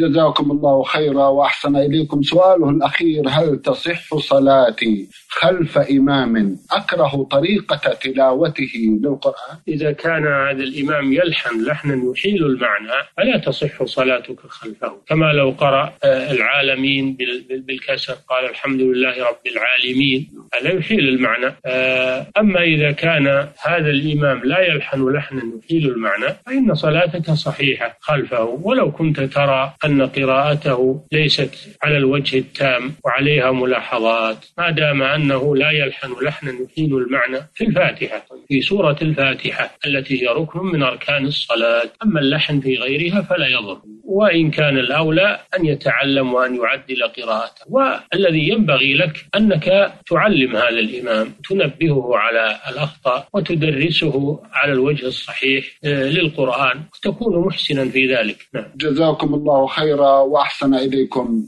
جزاكم الله خيرا وأحسن إليكم سؤاله الأخير هل تصح صلاتي خلف إمام أكره طريقة تلاوته للقرآن؟ إذا كان هذا الإمام يلحن لحنا يحيل المعنى فلا تصح صلاتك خلفه كما لو قرأ آه، العالمين بال- بال- بالكسر قال الحمد لله رب العالمين هذا يحيل المعنى آه، أما إذا كان هذا الإمام لا يلحن لحنا يحيل المعنى فإن صلاتك صحيحة خلفه ولو كنت ترى أن قراءته ليست على الوجه التام وعليها ملاحظات ما دام أنه لا يلحن لحنا يحيل المعنى في الفاتحة. في سورة الفاتحة التي هي ركن من أركان الصلاة. أما اللحن في غيرها فلا يضر. وإن كان الأولى أن يتعلم وأن يعدل قراءته. والذي ينبغي لك أنك تعلم هذا الإمام. تنبهه على الأخطاء وتدرسه على الوجه الصحيح آه، للقرآن. وتكون محسنا في ذلك. نعم. جزاكم الله خيرا وأحسن إليكم.